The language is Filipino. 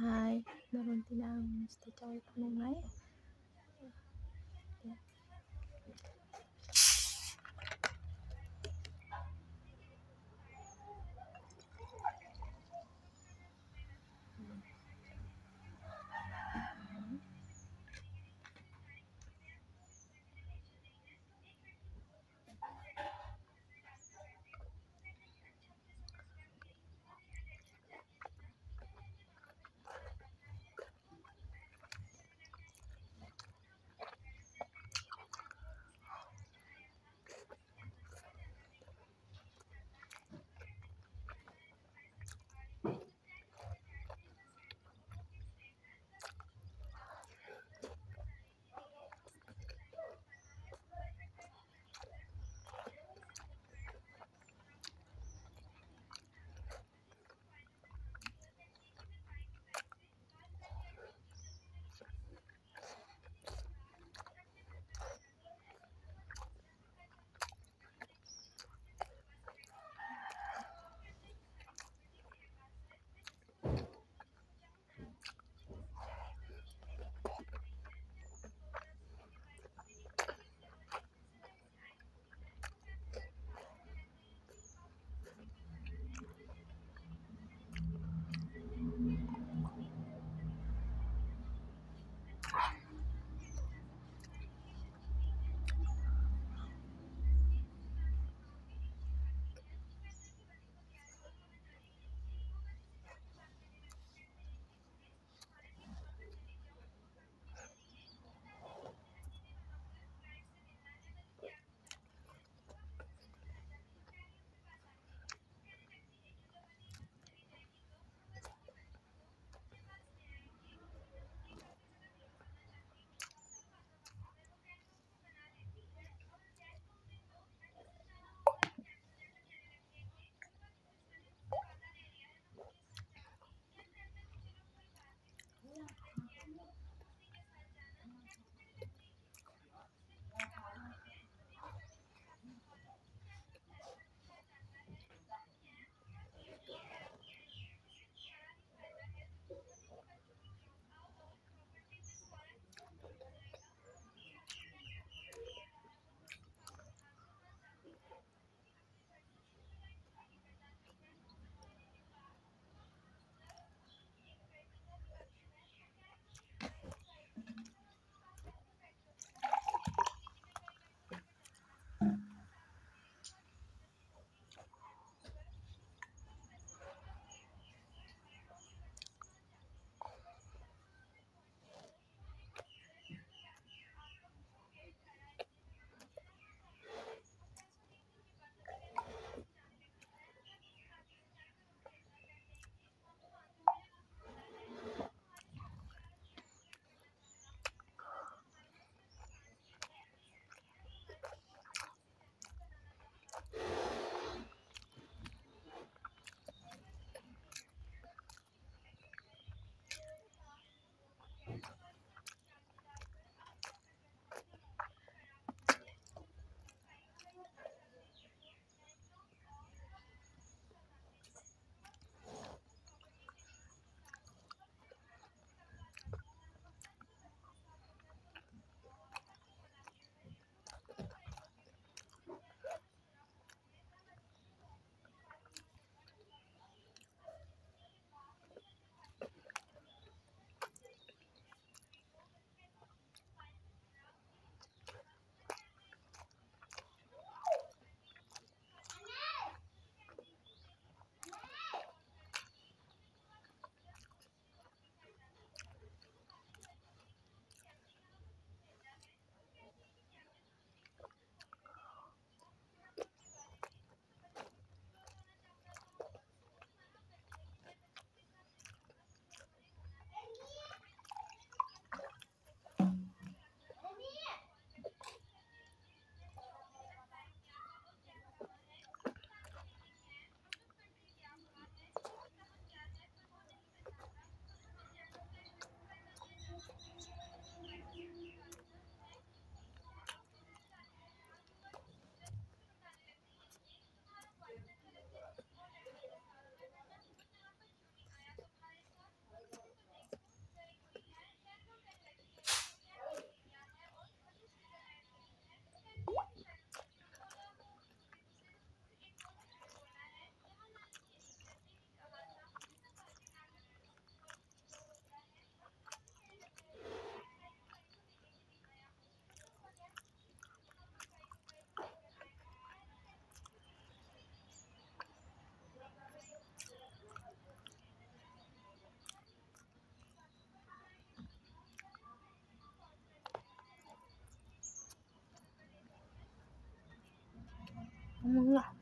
はい。なので、なんしてちゃうかもない。懵了